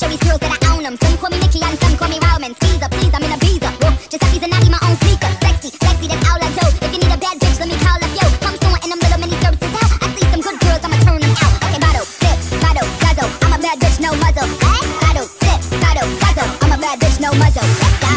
show these girls that I own them. Some call me Nicki and some call me Roman. Skeezer, please, I'm in a visa. Whoa, just happy to I need my own sneaker. Sexy, sexy, that's all I do. If you need a bad bitch, let me call up yo. Come soon in them little mini services out. I see some good girls, I'ma turn them out. Okay, bottle, sip, bottle, guzzle. I'm a bad bitch, no muzzle. Hey, bottle, sip, bottle, guzzle. I'm a bad bitch, no muzzle. Let's go.